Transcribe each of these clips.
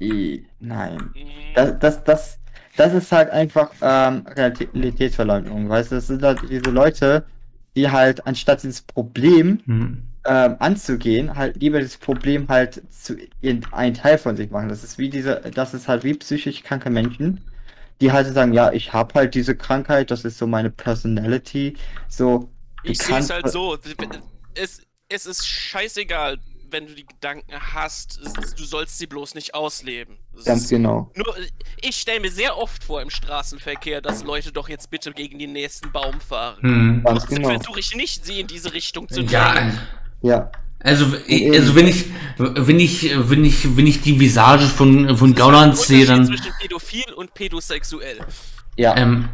I, nein. Mhm. Das, das, das, das ist halt einfach ähm, Realitätsverleugnung, weißt du? Das sind halt diese Leute, die halt, anstatt dieses Problem Hm. ähm, anzugehen, halt lieber das Problem halt zu in einen Teil von sich machen. Das ist wie diese, das ist halt wie psychisch kranke Menschen, die halt sagen, ja, ich habe halt diese Krankheit, das ist so meine Personality, so. Ich sehe es halt so. Es, es ist scheißegal, wenn du die Gedanken hast, du sollst sie bloß nicht ausleben. Ganz genau. Nur, ich stelle mir sehr oft vor im Straßenverkehr, dass Leute doch jetzt bitte gegen den nächsten Baum fahren. Hm. Ganz Trotzdem genau. versuche ich nicht, sie in diese Richtung zu Ja, drängen. Ja. also, also wenn ich, wenn ich, wenn ich, wenn ich die Visage von, von Es ist Gauland ein sehe, dann, zwischen pädophil und pädosexuell. Ja. ähm,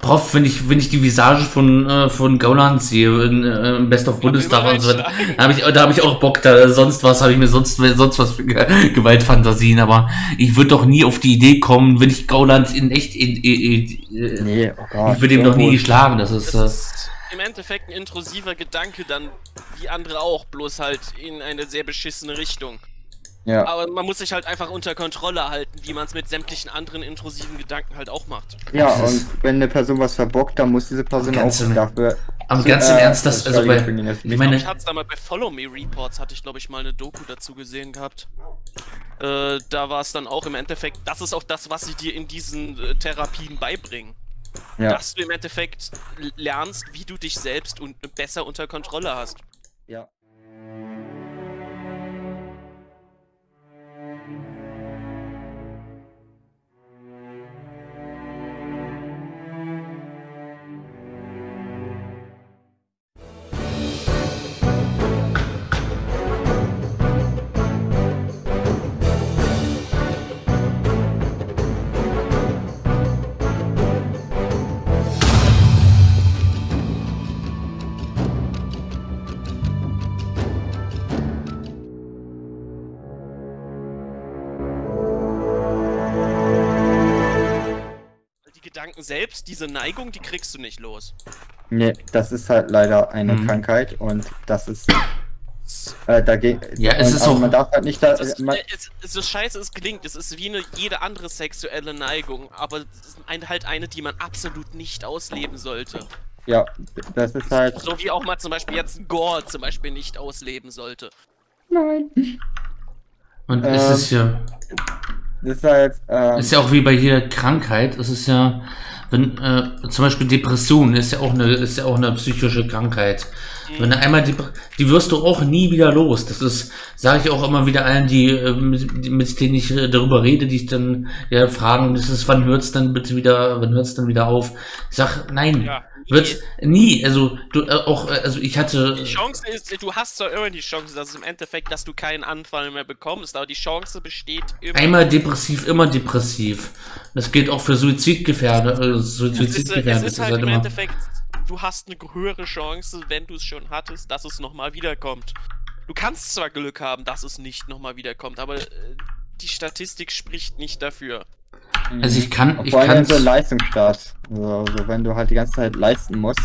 Prof, wenn ich, wenn ich die Visage von, äh, von Gauland sehe, in, äh, im Best of Bundestag und so da habe ich, da habe ich auch Bock, da, sonst was habe ich mir sonst, sonst was für Ge- Gewaltfantasien, aber ich würde doch nie auf die Idee kommen, wenn ich Gauland in echt, in, in, in, Nee, oh Gott. ich würde ihm doch nie Irgendwo- schlagen, das ist, Das äh, ist im Endeffekt ein intrusiver Gedanke, dann wie andere auch, bloß halt in eine sehr beschissene Richtung. Ja. Aber man muss sich halt einfach unter Kontrolle halten, wie man es mit sämtlichen anderen intrusiven Gedanken halt auch macht. Ja, und wenn eine Person was verbockt, dann muss diese Person auch im- dafür. aber ganz im äh, Ernst, das, also bei, ich meine, Ich hatte es da mal bei Follow Me Reports, hatte ich glaube ich mal eine Doku dazu gesehen gehabt. Äh, da war es dann auch im Endeffekt, das ist auch das, was sie dir in diesen äh, Therapien beibringen. Ja. Dass du im Endeffekt lernst, wie du dich selbst und besser unter Kontrolle hast. ja. Selbst, diese Neigung, die kriegst du nicht los. Nee, das ist halt leider eine Mhm. Krankheit und das ist äh, dagegen. Ja, es und, ist aber auch- Man darf halt nicht da. Es ist, man, es, es ist scheiße, es klingt. Es ist wie eine, jede andere sexuelle Neigung, aber es ist ein, halt eine, die man absolut nicht ausleben sollte. ja, das ist halt. So wie auch mal zum Beispiel jetzt ein Gore zum Beispiel nicht ausleben sollte. Nein. und es ähm, ist ja, Das ist. Ähm, ist ja auch wie bei jeder Krankheit, es ist ja, wenn, äh, zum Beispiel Depression ist ja auch eine, ist ja auch eine psychische Krankheit. Wenn du einmal die, die wirst du auch nie wieder los. Das ist, sage ich auch immer wieder allen, die, äh, mit, mit denen ich äh, darüber rede, die ich dann ja fragen, das ist, wann hört's dann bitte wieder, wann hört's dann wieder auf? Ich sag, nein, Ja. Wird nie. Also du äh, auch, äh, also ich hatte, Die Chance ist, du hast zwar immer die Chance, dass es im Endeffekt, dass du keinen Anfall mehr bekommst, aber die Chance besteht immer. einmal depressiv, immer depressiv. Das gilt auch für Suizidgefährder, äh, es ist, es Suizidgefährder. ist halt im Endeffekt, du hast eine höhere Chance, wenn du es schon hattest, dass es nochmal wiederkommt. Du kannst zwar Glück haben, dass es nicht nochmal wiederkommt, aber äh, die Statistik spricht nicht dafür. Also ich kann, ich Vor allem kann so ein Leistungsstart. So, so, wenn du halt die ganze Zeit leisten musst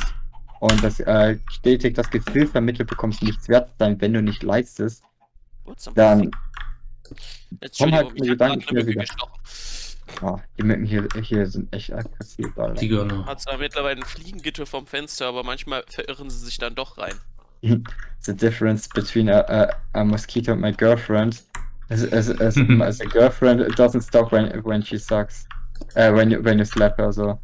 und das äh, stetig das Gefühl vermittelt bekommst, nichts wert zu sein, wenn du nicht leistest, dann. komm halt mit Gedanken schnell wieder. Oh, die Mücken hier, hier sind echt aggressiv, Alter. die Gönner. Hat zwar mittlerweile ein Fliegengitter vom Fenster, aber manchmal verirren sie sich dann doch rein. the difference between a, a, a mosquito and my girlfriend is, is, is, is a girlfriend doesn't stop when when she sucks. Uh, when you when you slap her, so.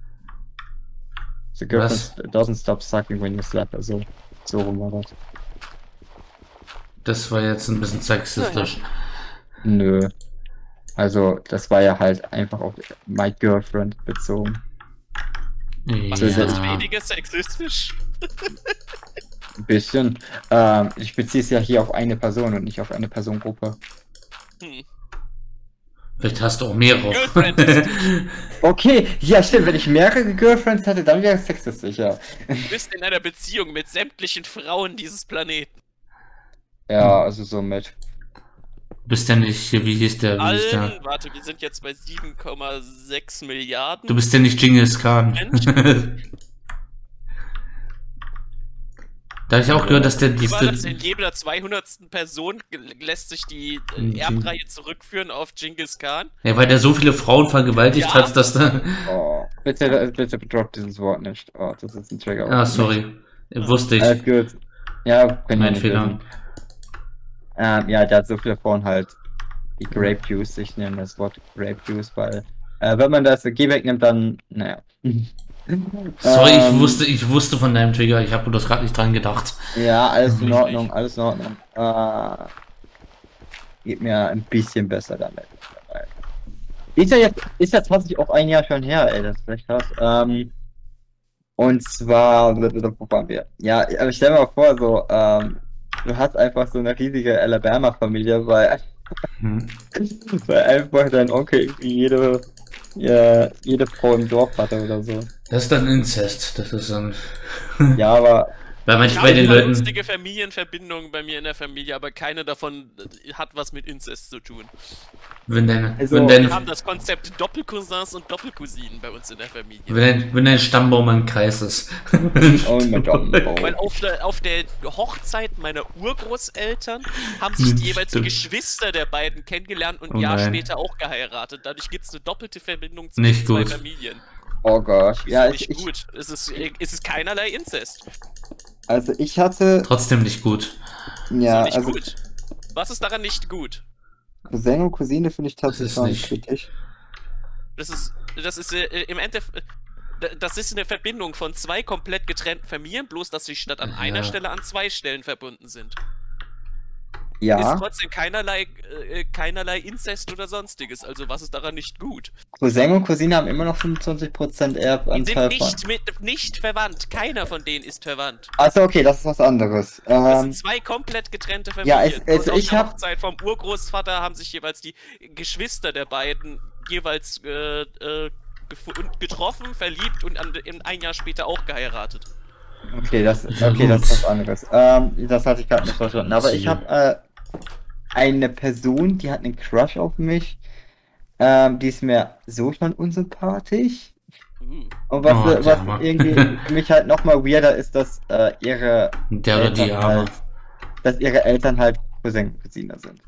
The girlfriend doesn't stop sucking when you slap her, so. So rum war das. Das war jetzt ein bisschen sexistisch. Nö. Also, das war ja halt einfach auf my girlfriend bezogen. Was Ja. ist das weniger sexistisch? Ein bisschen. Ähm, ich beziehe es ja hier auf eine Person und nicht auf eine Personengruppe. Hm. Vielleicht hast du auch mehrere. Okay, ja stimmt, wenn ich mehrere Girlfriends hätte, dann wäre es sexistisch, ja. Du bist in einer Beziehung mit sämtlichen Frauen dieses Planeten. Ja, also so mit. bist ja nicht, hier, wie hieß der, wie hieß der? Allen, warte, wir sind jetzt bei 7,6 Milliarden. Du bist ja nicht Genghis Khan. Da habe ich auch gehört, dass der Wie war das? diese, In jeder 200. Person lässt sich die äh, Mhm. Erbreihe zurückführen auf Genghis Khan. ja, weil der so viele Frauen vergewaltigt Ja. hat, dass da. Oh, bitte, bitte drop dieses Wort nicht. Oh, das ist ein Trigger. Ah, sorry. Wusste ich. Alles gut. Ja, können wir Mein nicht Fehler. Ähm, ja, der hat so viele Frauen halt die Grape Juice. Ich nehme das Wort Grape Juice, weil äh, wenn man das G wegnimmt, dann, naja. Sorry, ich Ähm, wusste, ich wusste von deinem Trigger, ich habe bloß gerade nicht dran gedacht. Ja, alles in. Ordnung, alles in Ordnung. Äh, geht mir ein bisschen besser damit. Ist ja jetzt, ist ja tatsächlich auch ein Jahr schon her, ey, das ist echt krass. Ähm, und zwar, wo waren wir? Ja, aber stell dir mal vor, so, ähm, du hast einfach so eine riesige Alabama-Familie, weil, Hm. weil einfach dein Onkel jede, ja, jede Frau im Dorf hatte oder so. Das ist dann Inzest. Das ist dann. Ja, aber Weil Ich manchmal habe bei den Leuten. lustige Familienverbindungen bei mir in der Familie, aber keine davon hat was mit Inzest zu tun. Wenn deine, Also- wenn Wir deine, haben das Konzept Doppelcousins und Doppelcousinen bei uns in der Familie. wenn dein, wenn dein Stammbaum ein Kreis ist. oh mein Gott, Weil auf der, auf der Hochzeit meiner Urgroßeltern haben sich die jeweils die Stimmt. Geschwister der beiden kennengelernt und ein Oh Jahr nein. später auch geheiratet. Dadurch gibt es eine doppelte Verbindung zwischen zwei. Familien. oh Gott. Ist Ja, nicht ich, ich, gut. Es ist, es ist keinerlei Inzest. Also ich hatte, Trotzdem nicht gut. ja, ist nicht also gut. Was ist daran nicht gut? Cousin und Cousine finde ich tatsächlich ist schon nicht- kritisch. Das ist, das ist äh, im Endeffekt. Das ist eine Verbindung von zwei komplett getrennten Familien, bloß dass sie statt an einer Ja. Stelle an zwei Stellen verbunden sind. Ja, Ist trotzdem keinerlei, äh, keinerlei Inzest oder sonstiges. Also was ist daran nicht gut? Cousin und Cousine haben immer noch 25% Die sind Erbanteil nicht, mit, nicht verwandt. Keiner von denen ist verwandt. Achso, okay, das ist was anderes. Das Ähm, sind zwei komplett getrennte ja, Familien. es- also Und auf ich hab- Hochzeit vom Urgroßvater haben sich jeweils die Geschwister der beiden jeweils äh, äh, getroffen, verliebt und an, in ein Jahr später auch geheiratet. okay, das, Ja, okay, das ist was anderes. Ähm, das hatte ich gerade nicht verstanden. Aber ich habe äh, eine Person, die hat einen Crush auf mich. Ähm, die ist mir so schon unsympathisch. Uh. Und was, Oh, Arme. was irgendwie für mich halt nochmal weirder ist, dass äh, ihre Der oder die Eltern Arme. halt, dass ihre Eltern halt Cousin Cousine sind.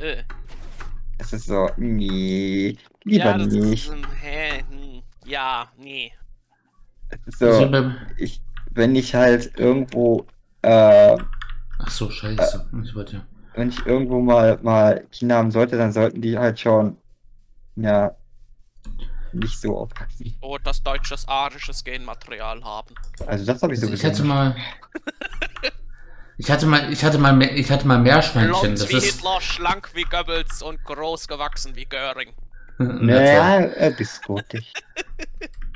Äh. Es ist so, nee, lieber ja, das nicht. Ist, ein- hä, hm, ja, nee. Es ist Also so, beim- ich, wenn ich halt irgendwo, äh, Ach so, scheiße. Ich wollte. wenn ich irgendwo mal, mal Kinder haben sollte, dann sollten die halt schon, ja, nicht so aufpassen. Oh, das deutsches arisches Genmaterial haben. Also das habe ich Also so ich hatte mal. Ich hatte mal, ich hatte mal, mehr, ich hatte mal Meerschweinchen. Blond Das wie ist. Hitler, schlank wie Goebbels und groß gewachsen wie Göring. Naja, äh, bist gotisch.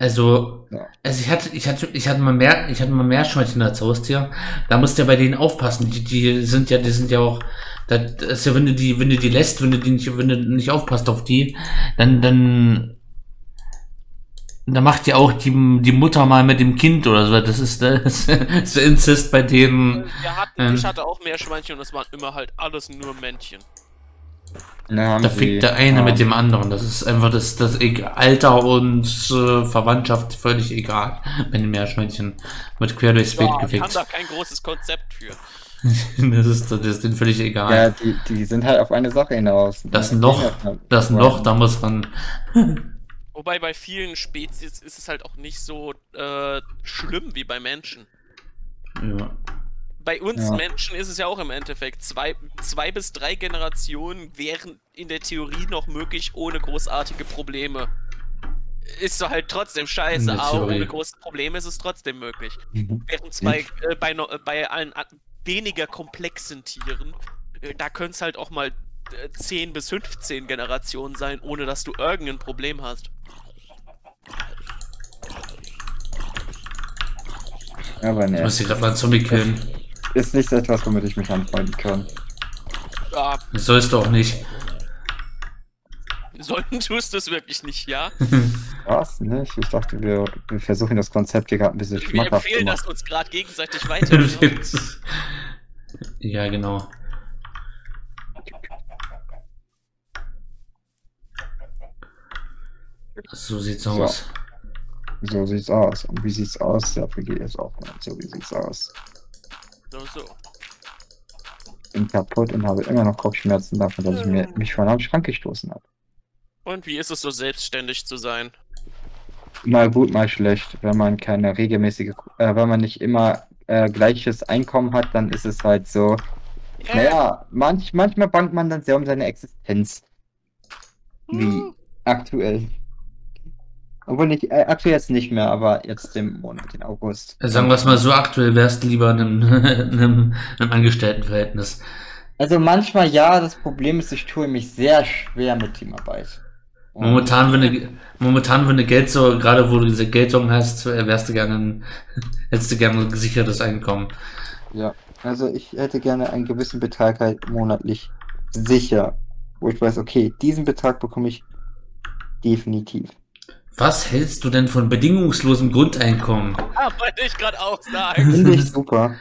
Also, Ja. also ich hatte, ich hatte, ich hatte mal mehr, ich hatte mal Meerschweinchen als Haustier. Da musst du ja bei denen aufpassen. Die, die sind ja, die sind ja auch, das ist ja, wenn du die, wenn du die lässt, wenn du die nicht, wenn du nicht aufpasst auf die, dann, dann, dann macht ja auch die, die Mutter mal mit dem Kind oder so. Das ist, das ist der Inzest bei denen. Wir hatten, Ähm. ich hatte auch Meerschweinchen und es waren immer halt alles nur Männchen. Da fickt der eine ja. mit dem anderen. Das ist einfach das, das e- Alter und äh, Verwandtschaft völlig egal. Bei den Meerschweinchen wird quer durchs Bild Ja, gefickt. da kein großes Konzept für. Das ist, das ist denen völlig egal. Ja, die, die sind halt auf eine Sache hinaus. Das Loch. Das Loch, da muss man. Wobei bei vielen Spezies ist es halt auch nicht so äh, schlimm wie bei Menschen. Ja. Bei uns Ja. Menschen ist es ja auch im Endeffekt zwei, zwei bis drei Generationen wären in der Theorie noch möglich ohne großartige Probleme. Ist so halt trotzdem scheiße, aber ohne große Probleme ist es trotzdem möglich. Mhm. Während zwei, äh, bei, äh, bei allen a- weniger komplexen Tieren, äh, da könnte es halt auch mal äh, 10 bis 15 Generationen sein, ohne dass du irgendein Problem hast. Aber Ich ne, muss hier gerade mal einen Zombie killen. Ist nicht etwas, womit ich mich anfreunden kann. Ja, sollst du auch nicht. sollten tust du es wirklich nicht, ja? Was? Nicht? Ich dachte, wir, wir versuchen das Konzept hier gerade ein bisschen Wir schmackhaft zu empfehlen machen. das uns gerade gegenseitig weiter. ja, genau. So sieht's So. aus. So sieht's aus. Und wie sieht's aus? Der PG ist auch mal so, wie sieht's aus. So, so. Bin kaputt und habe immer noch Kopfschmerzen davon, dass ich mir, mich von einem Schrank gestoßen habe. Und wie ist es so selbstständig zu sein? Mal gut, mal schlecht. Wenn man keine regelmäßige, äh, wenn man nicht immer äh, gleiches Einkommen hat, dann ist es halt so. Naja, manch, manchmal bangt man dann sehr um seine Existenz. Wie Hm. aktuell. Obwohl nicht, äh, aktuell jetzt nicht mehr, aber jetzt im Monat, in August. Sagen wir es mal so, aktuell wärst du lieber in einem, in einem, in einem Angestelltenverhältnis. Also manchmal ja, das Problem ist, ich tue mich sehr schwer mit Teamarbeit. Und- Momentan, wenn du, momentan, wenn du Geld so, gerade wo du diese Geldsorgen hast, äh, wärst du gerne, hättest du gerne ein gesichertes Einkommen. Ja, also ich hätte gerne einen gewissen Betrag halt monatlich sicher, wo ich weiß, okay, diesen Betrag bekomme ich definitiv. Was hältst du denn von bedingungslosem Grundeinkommen? Ah, wollte ich gerade auch sagen. Finde ich super.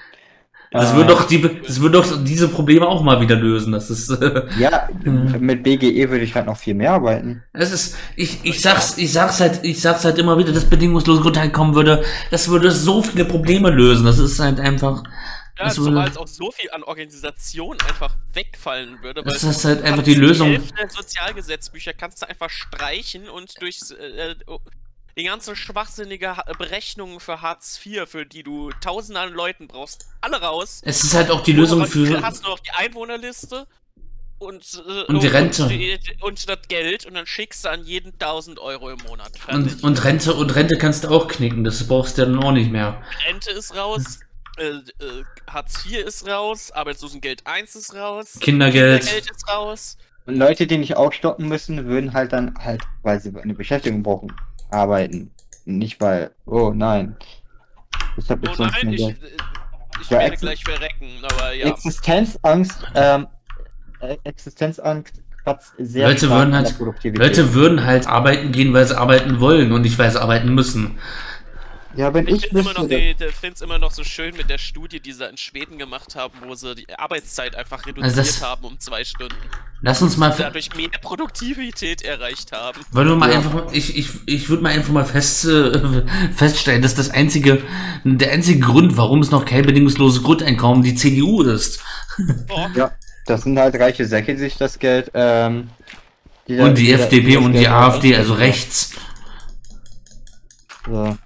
Das Äh, würde doch die, das würde doch diese Probleme auch mal wieder lösen. Das ist, äh, Ja, mit BGE würde ich halt noch viel mehr arbeiten. es ist, ich, ich sag's, ich sag's halt, ich sag's halt immer wieder, das bedingungslose Grundeinkommen würde, das würde so viele Probleme lösen. Das ist halt einfach, Ja, Das zumal es auch so viel an Organisation einfach wegfallen würde. Das weil ist halt einfach die Lösung. Hälfte der Sozialgesetzbücher kannst du einfach streichen und durch äh, oh, die ganze schwachsinnige Ha- Berechnungen für Hartz IV, für die du tausende an Leuten brauchst, alle raus. es ist halt auch die Lösung Und für, hast du noch die Einwohnerliste und, äh, Und die Rente. Und, die, und das Geld und dann schickst du an jeden 1000 Euro im Monat. Fertig. und, und Rente, und Rente kannst du auch knicken. Das brauchst du dann auch nicht mehr. Rente ist raus, äh, äh, Hartz IV ist raus, Arbeitslosengeld 1 ist raus, Kindergeld. Kindergeld ist raus. Und Leute, die nicht aufstocken müssen, würden halt dann halt, weil sie eine Beschäftigung brauchen, arbeiten. Nicht weil, oh nein. Ich habe Oh jetzt sonst nein, ich, Geld. äh, ich Ja, werde ex- gleich verrecken, aber ja. Existenzangst, ähm, äh, Existenzangst kratzt sehr Leute würden halt-. Leute würden halt arbeiten gehen, weil sie arbeiten wollen und nicht, weil sie arbeiten müssen. Ja, wenn Ich ich, finde immer die, die, find's immer noch so schön mit der Studie, die sie in Schweden gemacht haben, wo sie die Arbeitszeit einfach reduziert Also das- haben um zwei Stunden. Lass uns mal, dadurch mehr Produktivität erreicht haben. wollen wir mal Ja. einfach, mal- ich, ich, ich würde mal einfach mal fest, äh, feststellen, dass das einzige, der einzige Grund, warum es noch kein bedingungsloses Grundeinkommen die CDU ist. Oh, Ja, das sind halt reiche Säcke, die sich das Geld, ähm, da- Und die da- FDP und die AfD, also rechts. So.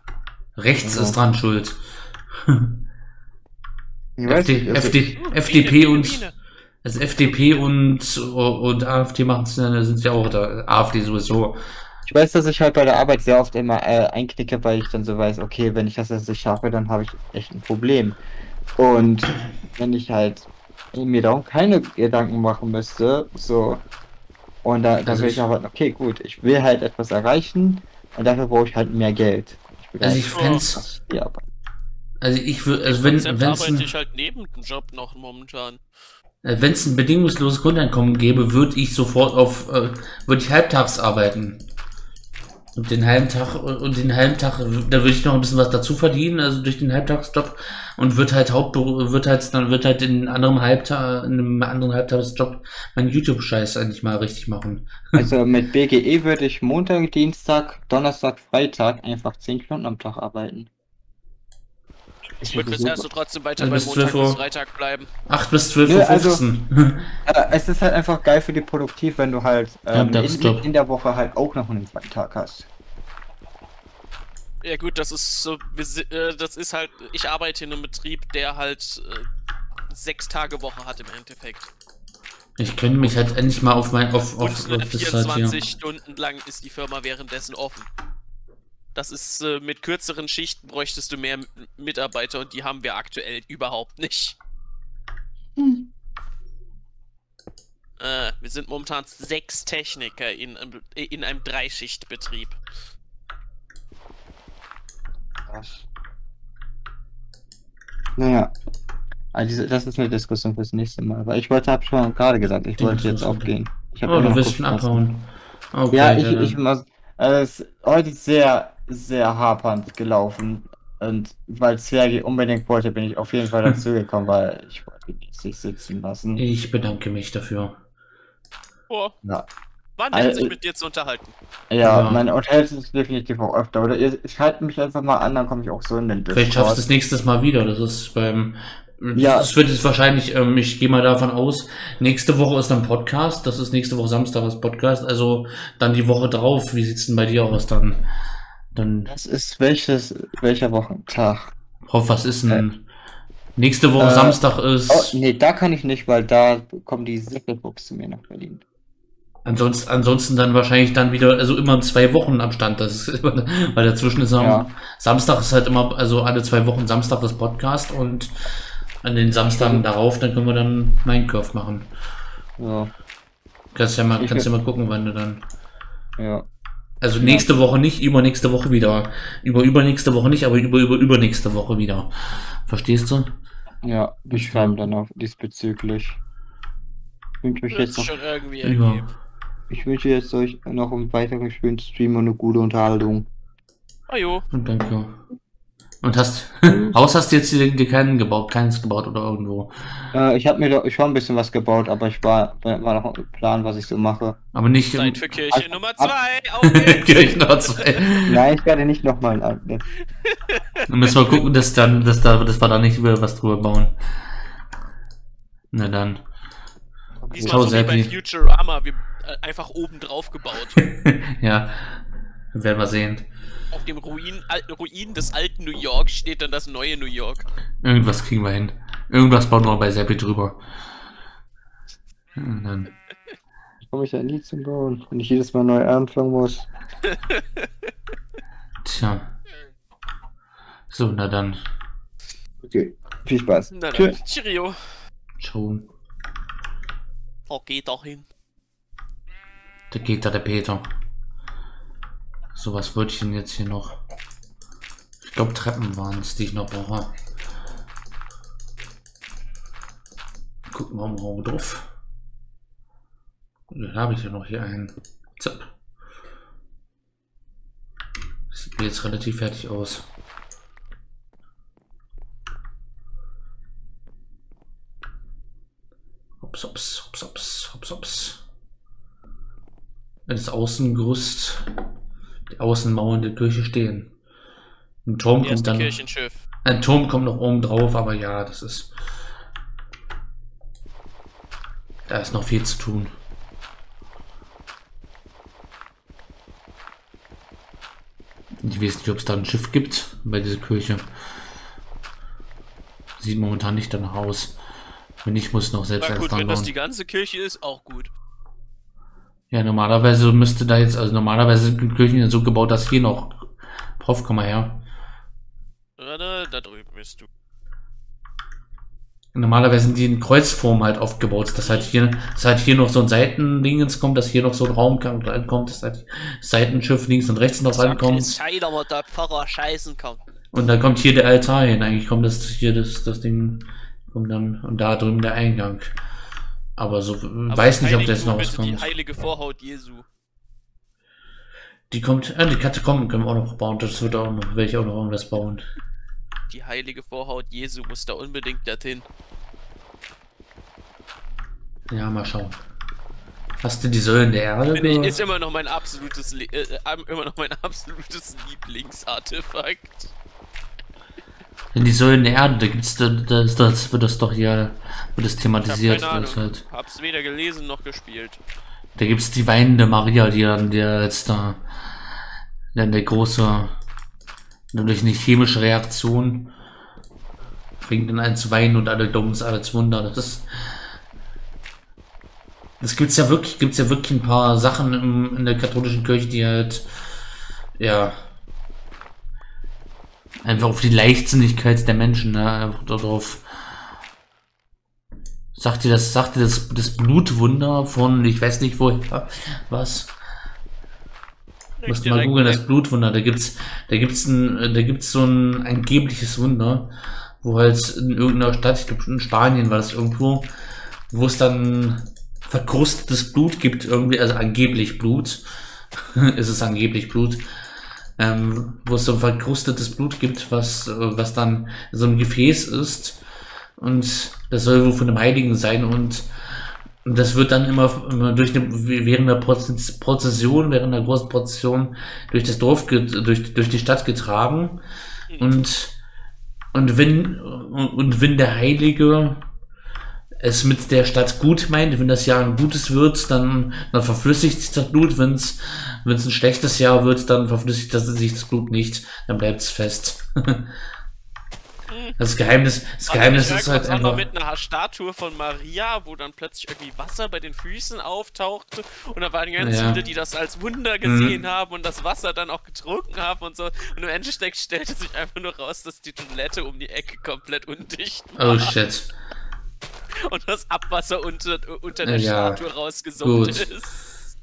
Rechts Ja. ist dran schuld. Ich weiß FD, nicht, also FD, Biene, FDP Biene, und Biene. also FDP und, und AfD machen es sind ja auch da. AfD sowieso. Ich weiß, dass ich halt bei der Arbeit sehr oft immer äh, einknicke, weil ich dann so weiß, okay, wenn ich das jetzt nicht schaffe, dann habe ich echt ein Problem. Und wenn ich halt mir darum keine Gedanken machen müsste, so, und da, da Also will ich- ich aber, okay, gut, ich will halt etwas erreichen und dafür brauche ich halt mehr Geld. Also ich die Arbeit. also ich würde, also wenn wenn's arbeite ein, ich halt neben dem Job noch momentan. äh, wenn's ein bedingungsloses Grundeinkommen gäbe, würde ich sofort auf, äh, würde ich halbtags arbeiten. Und den halben Tag, und den halben Tag, da würde ich noch ein bisschen was dazu verdienen, also durch den Halbtagsjob und wird halt Hauptberuf, wird halt, dann wird halt in einem anderen Halbtag, in einem anderen Halbtagsjob meinen YouTube-Scheiß eigentlich mal richtig machen. Also mit BGE würde ich Montag, Dienstag, Donnerstag, Freitag einfach 10 Stunden am Tag arbeiten. Ich würde bis erst so trotzdem weiter Also bei bis Montag 12 Uhr. bis Freitag bleiben. 8 bis 12 Nö, Uhr also- 15. Äh, es ist halt einfach geil für die Produktiv, wenn du halt ähm, Ja, in, in der Woche halt auch noch einen freien Tag hast. Ja gut, das ist so, wir, si- äh, das ist halt, ich arbeite in einem Betrieb, der halt äh, sechs Tage Woche hat im Endeffekt. Ich könnte mich halt endlich mal auf mein, auf, auf, auf das halt hier. 24 Stunden lang ist die Firma währenddessen offen. Das ist, äh, mit kürzeren Schichten bräuchtest du mehr M- Mitarbeiter und die haben wir aktuell überhaupt nicht. Äh, wir sind momentan sechs Techniker in, einem- in einem Dreischichtbetrieb. Krass. Naja. Also diese, das ist eine Diskussion fürs nächste Mal. Weil ich wollte, hab schon gerade gesagt, ich wollte jetzt aufgehen. Ich hab Oh, du willst schon abhauen. Okay, Ja, ich, dann- ich muss. Also es ist heute sehr, sehr hapernd gelaufen. Und weil Zwerge unbedingt wollte, bin ich auf jeden Fall dazugekommen, weil ich wollte ihn nicht sich sitzen lassen. ich bedanke mich dafür. Oh, Ja. War Also- sich mit dir zu unterhalten. Ja, Ja. mein Hotel ist definitiv auch öfter. Oder ihr schaltet mich einfach mal an, dann komme ich auch so in den Vielleicht schaffst du es nächstes Mal wieder. Das ist beim. Ja. Das wird jetzt wahrscheinlich, ähm, ich gehe mal davon aus, nächste Woche ist dann Podcast. Das ist nächste Woche Samstag das Podcast. Also dann die Woche drauf. Wie sieht's denn bei dir aus dann? Dann, Das ist welches, welcher Wochentag? Hoff, was ist denn? Nächste Woche Äh, Samstag Oh, ist. nee, da kann ich nicht, weil da kommen die Sippelbooks zu mir nach Berlin. Ansonsten, ansonsten dann wahrscheinlich dann wieder, also immer zwei Wochen Abstand. Das ist immer, weil dazwischen ist am Ja. Samstag ist halt immer, also alle zwei Wochen Samstag das Podcast und an den Samstagen darauf, dann können wir dann Minecraft machen. Ja, Kannst ja mal, Ich kannst ja mal gucken, wann du dann. ja. Also nächste Woche nicht, übernächste Woche wieder. Über übernächste Woche nicht, aber über über übernächste Woche wieder. Verstehst du? Ja, wir schreiben dann auch diesbezüglich. Ich wünsche euch jetzt noch, schon irgendwie Ja. ich wünsche jetzt euch noch einen weiteren schönen Stream und eine gute Unterhaltung. Ah jo. Und danke. Und hast Haus hast du jetzt dir, dir keinen gebaut, keins gebaut oder irgendwo. Äh, ich habe mir doch schon ein bisschen was gebaut, aber ich war, war noch im Plan, was ich so mache. Aber nicht Zeit für Kirche ab- Nummer ab- zwei. Auf geht's. Kirchenort 2. Nein, ich werde nicht nochmal ein eigenes. Dann müssen wir gucken, dass dann, dass da, dass wir da nicht wieder was drüber bauen. Na dann. Diesmal Ciao, so wie bei. Futurama. Wir äh, einfach oben drauf gebaut. ja. Werden wir sehen. Auf dem Ruin, alten Ruin des alten New York steht dann das neue New York. Irgendwas kriegen wir hin. Irgendwas bauen wir bei Seppi drüber. Und dann. Ich komme ich ja nie zum Bauen, wenn ich jedes Mal neu anfangen muss. Tja. So, na dann. Okay, viel Spaß. Na Tschüss. dann, Cheerio. Ciao. Oh, geht doch hin. Da geht da der Peter. So, was wollte ich denn jetzt hier noch? Ich glaube, Treppen waren es, die ich noch brauche. Gucken wir mal drauf. Dann habe ich ja noch hier einen. Zapp. Sieht mir jetzt relativ fertig aus. Hops, hops, hops, hops, hops, hops. Das Außengerüst, die Außenmauern der Kirche stehen. Ein Turm kommt Erste dann. Kirchenschiff. Ein Turm kommt noch oben drauf, aber ja, das ist. Da ist noch viel zu tun. Ich weiß nicht, ob es da ein Schiff gibt bei dieser Kirche. Sieht momentan nicht danach aus. Wenn nicht, muss ich noch selbst Na gut, dran wenn das die ganze Kirche ist, auch gut. Ja, normalerweise müsste da jetzt, also normalerweise sind die Kirchen ja so gebaut, dass hier noch. Prof, komm mal her. Warte, da drüben bist du. Normalerweise sind die in Kreuzform halt aufgebaut, dass halt hier, dass halt hier noch so ein Seitendingens kommt, dass hier noch so ein Raum rankommt, dass halt Seitenschiff links und rechts noch rankommt. Scheiter, wo der Pfarrer scheißen kann. Und dann kommt hier der Altar hin. Eigentlich kommt das hier das, das Ding kommt dann und da drüben der Eingang. Aber so Aber weiß nicht, ob heilige das noch was bitte Die kommt. heilige Vorhaut Jesu. Die kommt, äh, die Katakomben können wir auch noch bauen. Das wird auch noch, werde ich auch noch irgendwas bauen. Die heilige Vorhaut Jesu muss da unbedingt dorthin. Ja, mal schauen. Hast du die Säulen der Erde? Bin ich, ist immer noch mein absolutes, äh, äh, immer noch mein absolutes Lieblingsartefakt. In die Säulen der Erde, da gibt's da, das, das wird das doch hier wird das Ich hab thematisiert. Das halt, Hab's weder gelesen noch gespielt. da gibt's die weinende Maria, die dann der jetzt da dann der große durch eine chemische Reaktion fängt dann an zu weinen und alle glauben es als Wunder. Das ist das gibt's ja wirklich, gibt's ja wirklich ein paar Sachen im, in der katholischen Kirche, die halt ja einfach auf die Leichtsinnigkeit der Menschen, ne, einfach darauf. Sagt ihr das, sagt ihr das, das Blutwunder von, ich weiß nicht woher, was? Musst du mal googeln, das Blutwunder. Da gibt's, da gibt's ein, da gibt's so ein angebliches Wunder, wo halt in irgendeiner Stadt, ich glaube in Spanien war das irgendwo, wo es dann verkrustetes Blut gibt, irgendwie, also angeblich Blut. ist es angeblich Blut. Ähm, wo es so verkrustetes Blut gibt, was, äh, was dann so einem Gefäß ist. Und das soll wohl von einem Heiligen sein und das wird dann immer, immer durch eine, während der Proze- Prozession, während der großen Prozession durch das Dorf, durch, durch die Stadt getragen. Und, und wenn, und wenn der Heilige es mit der Stadt gut meint, wenn das Jahr ein gutes wird, dann, dann verflüssigt sich das Blut. Wenn es wenn es ein schlechtes Jahr wird, dann verflüssigt das, sich das Blut nicht, dann bleibt es fest. Das Geheimnis, das Geheimnis Also ich ist halt uns auch noch einfach. mit einer Statue von Maria, wo dann plötzlich irgendwie Wasser bei den Füßen auftauchte und da waren ganz Ja. Mhm. viele, die das als Wunder gesehen haben und das Wasser dann auch getrunken haben und so. Und im Endeffekt stellte sich einfach nur raus, dass die Toilette um die Ecke komplett undicht war Oh shit. Und das Abwasser unter, unter der Ja, Statue rausgesummt gut. ist.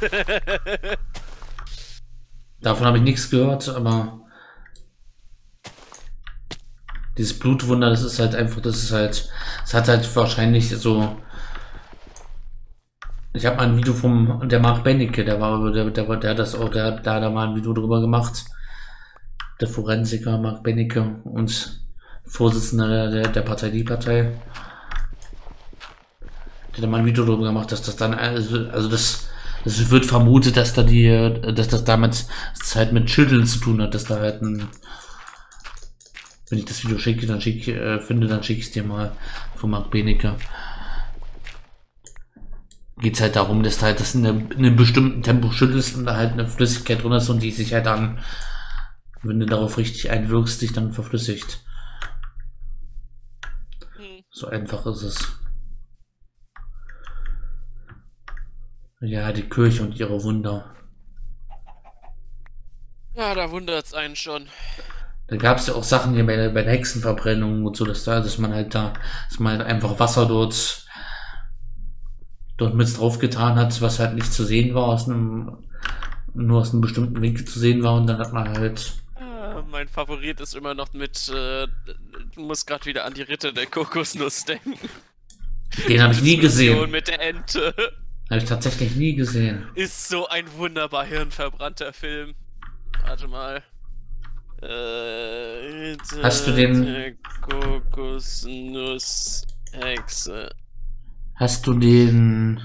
Davon habe ich nichts gehört, aber dieses Blutwunder, das ist halt einfach, das ist halt, es hat halt wahrscheinlich so. Ich habe mal ein Video vom der Mark Benecke, der war, der, der, der hat das auch, der, hat- der hat da mal ein Video drüber gemacht. Der Forensiker Mark Benecke und Vorsitzender der, der, der Partei Die Partei. Hat da mal ein Video drüber gemacht, dass das dann, also, also das, es wird vermutet, dass da die, dass das damit das halt mit Schütteln zu tun hat, dass da halt ein, wenn ich das Video schicke, dann schicke, äh, finde, dann schicke ich es dir mal von Mark Benecke. Geht es halt darum, dass du halt das in, einem- in einem bestimmten Tempo schüttelst und da halt eine Flüssigkeit drin ist und die sich halt dann, wenn du darauf richtig einwirkst, dich dann verflüssigt. Hm. So einfach ist es. Ja, die Kirche und ihre Wunder. Ja, da wundert's einen schon. Da gab es ja auch Sachen hier bei der, bei der Hexenverbrennung und so, dass da, dass man halt da, dass man halt einfach Wasser dort, dort mit drauf getan hat, was halt nicht zu sehen war, aus einem, nur aus einem bestimmten Winkel zu sehen war und dann hat man halt, Ah, mein Favorit ist immer noch mit, äh, du musst gerade wieder an die Ritter der Kokosnuss denken. den habe ich nie gesehen. mit der Ente. Habe ich tatsächlich nie gesehen. Ist so ein wunderbar hirnverbrannter Film. Warte mal. Äh, Hast du den- der Kokosnuss Hexe. Hast du den,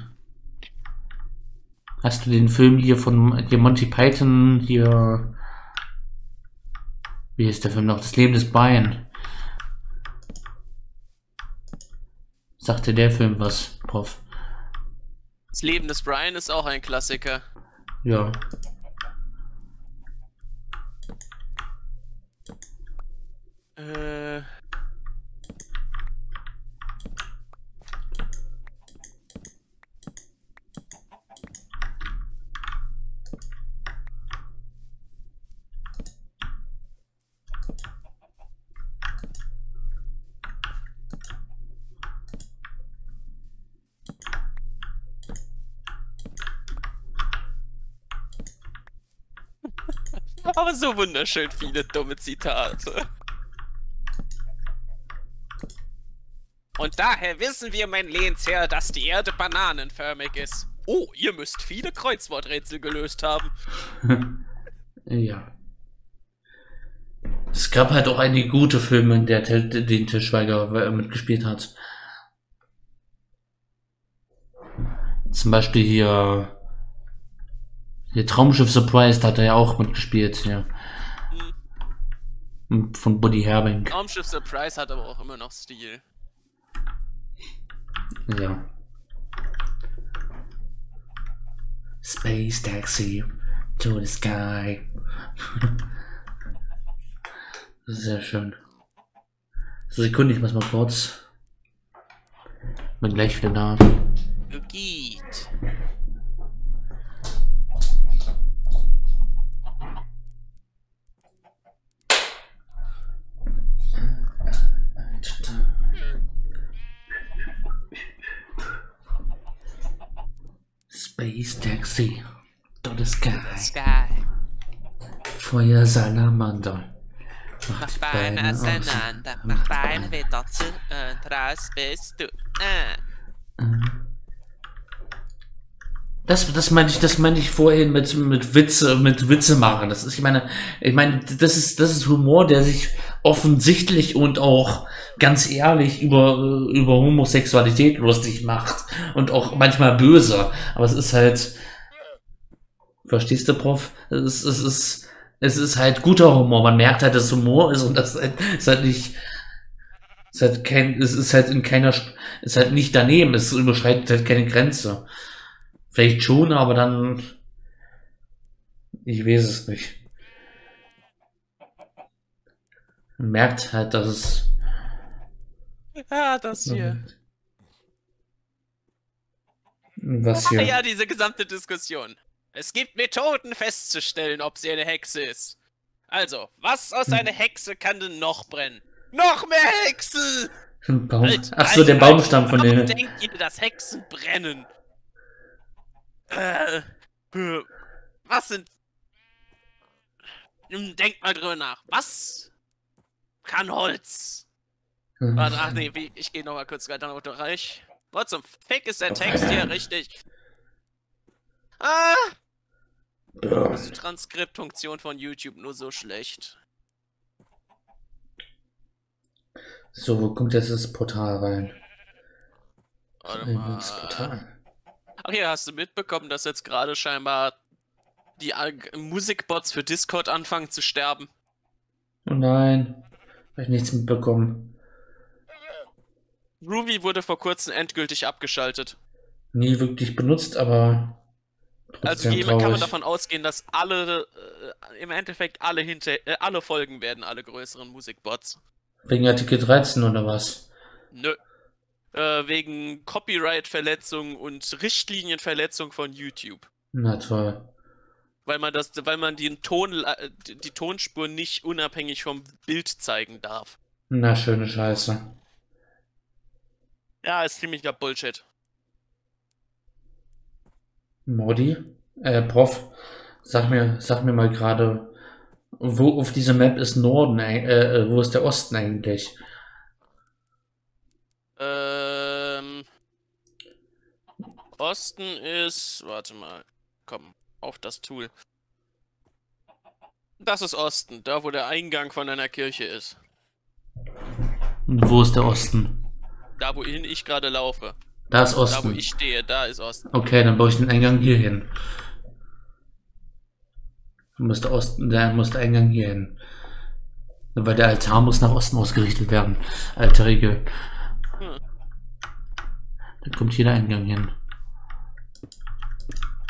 hast du den Film hier von, hier Monty Python, hier, wie ist der Film noch? Das Leben des Brian. Sagte der Film was, Prof? Das Leben des Brian ist auch ein Klassiker. Ja. Äh. Aber so wunderschön viele dumme Zitate. Und daher wissen wir, mein Lehnsherr, dass die Erde bananenförmig ist. Oh, ihr müsst viele Kreuzworträtsel gelöst haben. Ja. Es gab halt auch einige gute Filme, in der den Til Schweiger äh, mitgespielt hat. Zum Beispiel hier, hier Traumschiff Surprise, da hat er ja auch mitgespielt, ja. Von Buddy Herbing. Raumschiff Surprise hat aber auch immer noch Stil. Ja. Space Taxi to the sky. Sehr schön. Sekunde, ich muss mal kurz. Bin gleich wieder da. Geht. Space Taxi to the sky. Sky. Feuer Salamander. Mach Mach Beine Beine auseinander, aus- mach Beine wieder zu und raus bist du. Äh. Das, das meinte ich, das meinte ich vorhin mit, mit Witze, mit Witze machen. Das ist, ich meine, ich meine, das ist, das ist Humor, der sich, offensichtlich und auch ganz ehrlich über, über Homosexualität lustig macht und auch manchmal böse. Aber es ist halt, verstehst du, Prof? Es, es ist, es ist halt guter Humor. Man merkt halt, dass Humor ist und das ist halt nicht, ist halt kein, es ist halt in keiner, ist halt nicht daneben, es überschreitet halt keine Grenze. Vielleicht schon, aber dann, ich weiß es nicht. Man merkt halt, dass es. Ja, das hier. Was hier? Ah, ja, diese gesamte Diskussion. Es gibt Methoden festzustellen, ob sie eine Hexe ist. Also, was aus Hm. einer Hexe kann denn noch brennen? Noch mehr Hexen! Baum. Halt, Ach so, der halt, Baumstamm von warum der. denkt ihr, dass Hexen brennen? Äh, äh, was sind... Hm, Denkt mal drüber nach. Was kann Holz? Warte, ach nee, wie, ich gehe nochmal kurz weiter unter Reich. What zum Fick ist der Text hier richtig? Ah, ist die Transkriptfunktion von YouTube nur so schlecht. So, wo kommt jetzt das Portal rein? Warte Das mal. Portal. Ach ja, hast du mitbekommen, dass jetzt gerade scheinbar die Musikbots für Discord anfangen zu sterben? Oh nein. Hab ich nichts mitbekommen. Ruby wurde vor kurzem endgültig abgeschaltet. Nie wirklich benutzt, aber. Also kann man davon ausgehen, dass alle, äh, im Endeffekt alle hinter, äh, alle Folgen werden, alle größeren Musikbots. Wegen Artikel 13 oder was? Nö. Äh, wegen Copyright-Verletzung und Richtlinienverletzung von YouTube. Na toll. Weil man das, weil man den Ton, äh, die Tonspur nicht unabhängig vom Bild zeigen darf. Na, schöne Scheiße. Ja, ist ziemlicher Bullshit. Modi? Äh, Prof, sag mir, sag mir mal gerade, wo auf dieser Map ist Norden, äh, äh, wo ist der Osten eigentlich? Ähm. Osten ist. Warte mal. Komm, auf das Tool. Das ist Osten, da wo der Eingang von einer Kirche ist. Und wo ist der Osten? Da wohin ich gerade laufe. Da ist Da wo Osten. ich stehe, da ist Osten. Okay, dann baue ich den Eingang hier hin. Dann muss der Osten, der muss der Eingang hier hin. Weil der Altar muss nach Osten ausgerichtet werden. Alte Regel. Hm. Dann kommt hier der Eingang hin.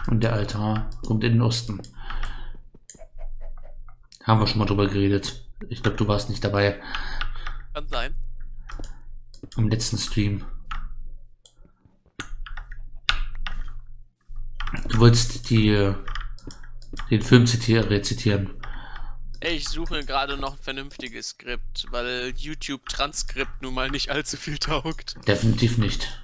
Und der Altar kommt in den Osten. Haben wir schon mal drüber geredet. Ich glaube, du warst nicht dabei Kann sein. am letzten Stream. Du wolltest die, den Film zitieren, rezitieren. Ich suche gerade noch ein vernünftiges Skript, weil YouTube Transkript nun mal nicht allzu viel taugt. Definitiv nicht.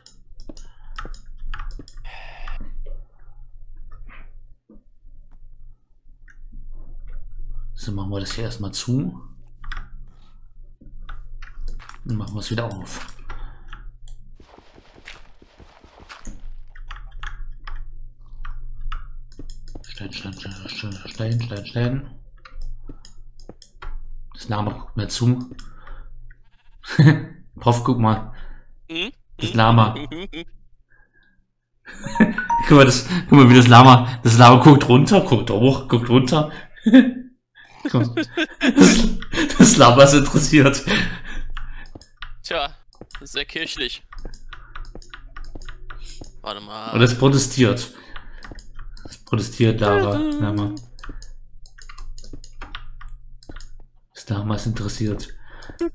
So, machen wir das hier erstmal zu. Und machen wir es wieder auf. Stein, Stein, Stein, Stein, Stein, Stein. Das Name guckt mir zu. Prof, guck mal. Hm? Das Lama. Guck mal, das, guck mal, wie das Lama, das Lama guckt runter, guckt hoch, guckt runter. Das, ist interessiert. Tja, das ist sehr kirchlich. Warte mal. Und es protestiert. Es protestiert Lama. Lama. Ist interessiert. Das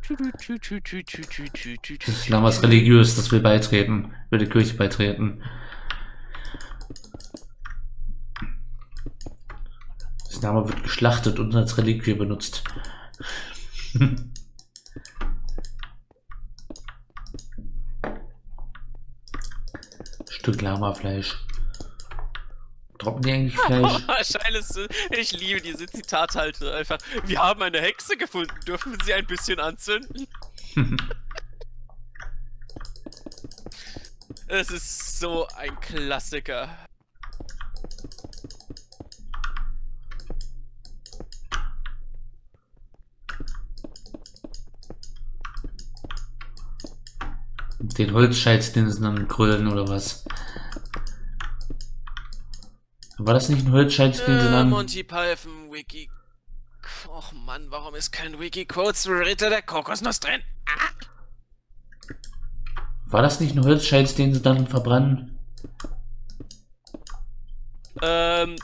ist religiös, das will beitreten, will der Kirche beitreten. Das Lama wird geschlachtet und als Reliquie benutzt. Stück Lamafleisch. Trocken die eigentlich Fleisch? Wahrscheinlich, ist- ich liebe diese Zitathalte einfach. Wir haben eine Hexe gefunden, dürfen wir sie ein bisschen anzünden? Es ist so ein Klassiker. Den Holzscheit, den sie dann grölen oder was? War das nicht ein Holzscheit, den sie Äh, dann... Monty Python Wiki. Och Mann, warum ist kein Wiki-Code zu Ritter der Kokosnuss drin? Ah! War das nicht ein Holzscheit, den sie dann verbrennen? Ähm,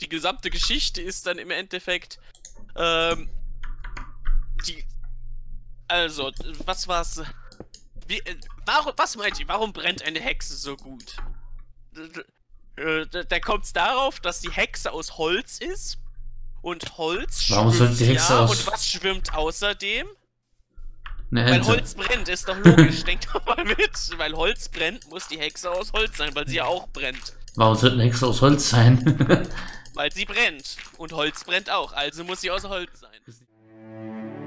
die gesamte Geschichte ist dann im Endeffekt, ähm, die, also, was war's? Wie, äh, warum, was meint ihr, warum brennt eine Hexe so gut? D- d- äh, Da kommt's darauf, dass die Hexe aus Holz ist und Holz Warum schwimmt, die Hexe ja, aus- und was schwimmt außerdem? Weil. Holz brennt, ist doch logisch, denkt doch mal mit. Weil Holz brennt, muss die Hexe aus Holz sein, weil sie ja auch brennt. Warum sollte eine Hexe aus Holz sein? Weil sie brennt. Und Holz brennt auch, also muss sie aus Holz sein.